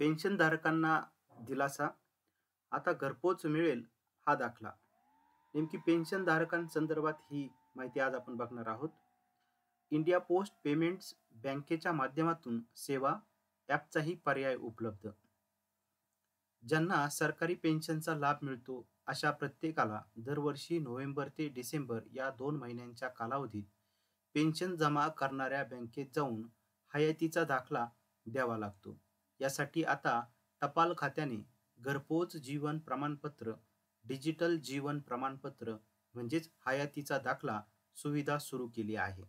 पेन्शनधारकांना दिलासा आता घरपोच मिळेल हा दाखला. नेमकी पेन्शनधारकांसंदर्भात ही माहिती आज आपण बघणार आहोत. इंडिया पोस्ट पेमेंट्स बँकेच्या माध्यमातून सेवा ॲपचाही पर्याय उपलब्ध. ज्यांना सरकारी पेन्शनचा लाभ मिळतो अशा प्रत्येकाला दरवर्षी नोव्हेंबर ते डिसेंबर या दोन महिन्यांच्या कालावधीत पेन्शन जमा करणाऱ्या बँकेत जाऊन हयातीचा दाखला द्यावा लागतो. यासाठी आता टपाल खात्याने घरपोच जीवन प्रमाणपत्र डिजिटल जीवन प्रमाणपत्र म्हणजेच हयातीचा दाखला सुविधा सुरू केली आहे.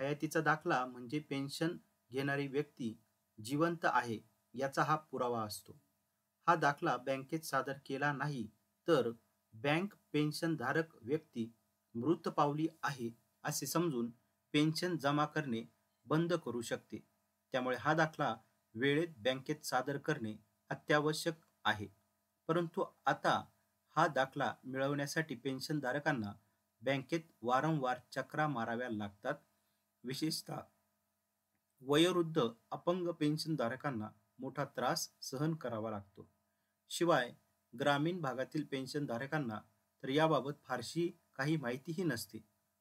हयातीचा दाखला म्हणजे पेन्शन घेणारी व्यक्ती जिवंत आहे याचा हा पुरावा असतो. हा दाखला बँकेत सादर केला नाही तर बँक पेन्शनधारक व्यक्ती मृत पावली आहे असे समजून पेन्शन जमा करणे बंद करू शकते. त्यामुळे हा दाखला वेळेत बँकेत सादर करणे अत्यावश्यक आहे. परंतु आता हा दाखला मिळवण्यासाठी पेन्शनधारकांना बँकेत वारंवार चक्रा माराव्या लागतात. विशेषतः वयोवृद्ध अपंग पेन्शनधारकांना मोठा त्रास सहन करावा लागतो. शिवाय ग्रामीण भागातील पेन्शनधारकांना तर याबाबत फारशी काही माहितीही नसते.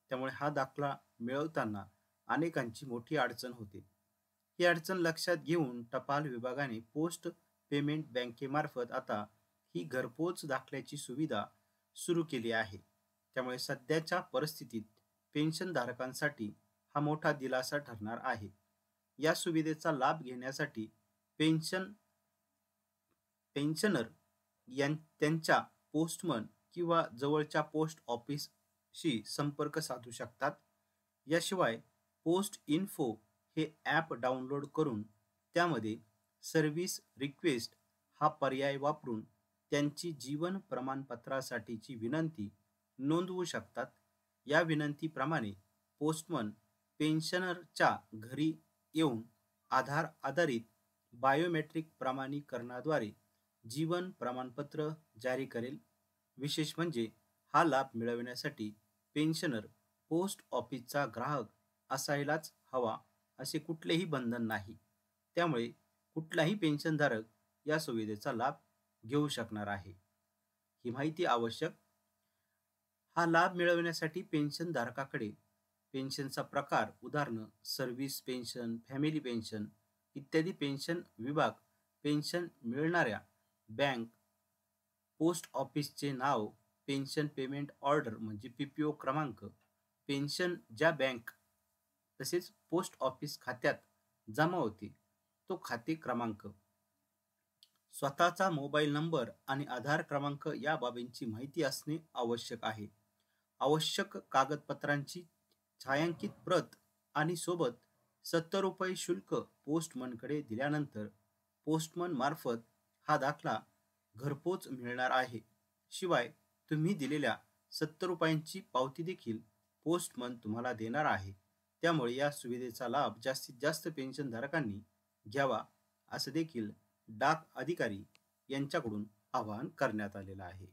त्यामुळे हा दाखला मिळवताना अनेकांची मोठी अडचण होते. ही अडचण लक्षात घेऊन टपाल विभागाने पोस्ट पेमेंट बँकेमार्फत आता ही घरपोच दाखल्याची सुविधा सुरू केली आहे. त्यामुळे सध्याच्या परिस्थितीत पेन्शनधारकांसाठी हा मोठा दिलासा ठरणार आहे. या सुविधेचा लाभ घेण्यासाठी पेन्शन पेन्शनर यां त्यांच्या पोस्टमन किंवा जवळच्या पोस्ट ऑफिसशी संपर्क साधू शकतात. याशिवाय पोस्ट इन्फो हे ॲप डाउनलोड करून त्यामध्ये सर्व्हिस रिक्वेस्ट हा पर्याय वापरून त्यांची जीवन प्रमाणपत्रासाठीची विनंती नोंदवू शकतात. या विनंतीप्रमाणे पोस्टमन पेन्शनरच्या घरी येऊन आधार आधारित बायोमेट्रिक प्रमाणीकरणाद्वारे जीवन प्रमाणपत्र जारी करेल. विशेष म्हणजे हा लाभ मिळविण्यासाठी पेन्शनर पोस्ट ऑफिसचा ग्राहक असायलाच हवा. असे कुठलेही बंधन नाही. त्यामुळे कुठलाही पेन्शनधारक या सुविधेचा लाभ घेऊ शकणार आहे. ही माहिती आवश्यक. हा लाभ मिळवण्यासाठी पेन्शनधारकाकडे पेन्शनचा प्रकार उदाहरणं सर्व्हिस पेन्शन फॅमिली पेन्शन इत्यादी पेन्शन विभाग पेन्शन मिळणाऱ्या बँक पोस्ट ऑफिसचे नाव पेन्शन पेमेंट ऑर्डर म्हणजे पी पी ओ क्रमांक पेन्शन ज्या बँक तसेच पोस्ट ऑफिस खात्यात जमा होते. तो खाते क्रमांक स्वतःचा मोबाईल नंबर आणि आधार क्रमांक या बाबींची माहिती असणे आवश्यक आहे. आवश्यक कागदपत्रांची छायांकित प्रत आणि सोबत सत्तर रुपये शुल्क पोस्टमनकडे दिल्यानंतर पोस्टमन मार्फत हा दाखला घरपोच मिळणार आहे. शिवाय तुम्ही दिलेल्या सत्तर रुपयांची पावती देखील पोस्टमन तुम्हाला देणार आहे. त्यामुळे या सुविधेचा लाभ जास्तीत जास्त पेन्शनधारकांनी घ्यावा असं देखील डाक अधिकारी यांच्याकडून आवाहन करण्यात आलेलं आहे.